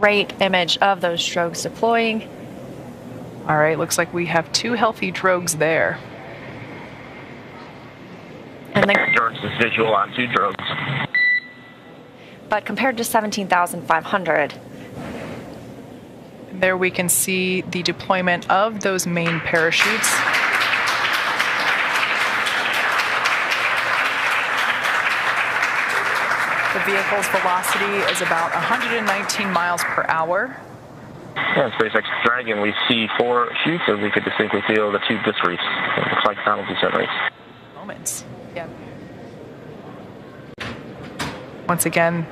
great image of those drogues deploying. All right, looks like we have two healthy drogues there. And the drogues is visual on two drogues. But compared to 17,500, there we can see the deployment of those main parachutes. The vehicle's velocity is about 119 miles per hour. Yeah, in SpaceX Dragon, we see four chutes, and we could distinctly feel the two disreefs. It looks like final descent rates. Moments. Yeah. Once again,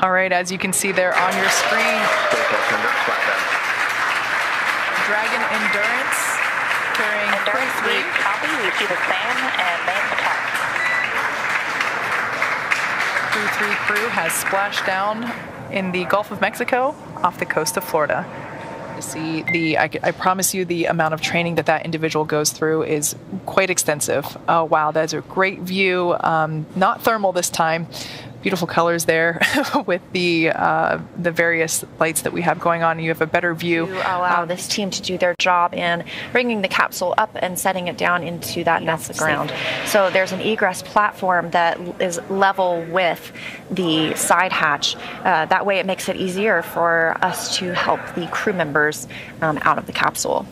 all right, as you can see there on your screen, Dragon Endurance carrying Endurance, we copy. We see the same and main attack. Crew 3 crew has splashed down in the Gulf of Mexico off the coast of Florida. See the, I, I, promise you, the amount of training that that individual goes through is quite extensive. Oh wow, that's a great view. Um, not thermal this time, beautiful colors there with the uh, the various lights that we have going on. You have a better view. To allow um, this team to do their job in bringing the capsule up and setting it down into that nest ground. So there's an egress platform that is level with the side hatch. Uh, that way, it makes it easier for us to help the crew members um, out of the capsule.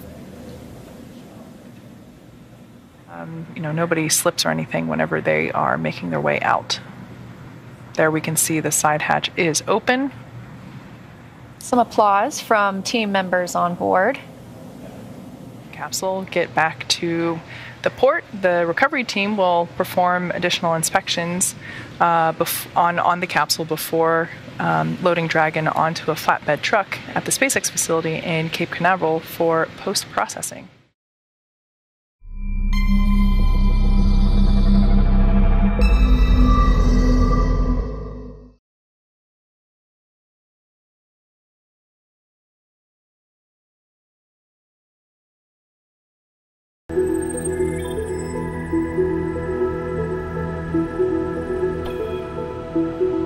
Um, you know, nobody slips or anything whenever they are making their way out. There we can see the side hatch is open. Some applause from team members on board. Capsule get back to the port. The recovery team will perform additional inspections uh, on, on the capsule before um, loading Dragon onto a flatbed truck at the SpaceX facility in Cape Canaveral for post processing. Música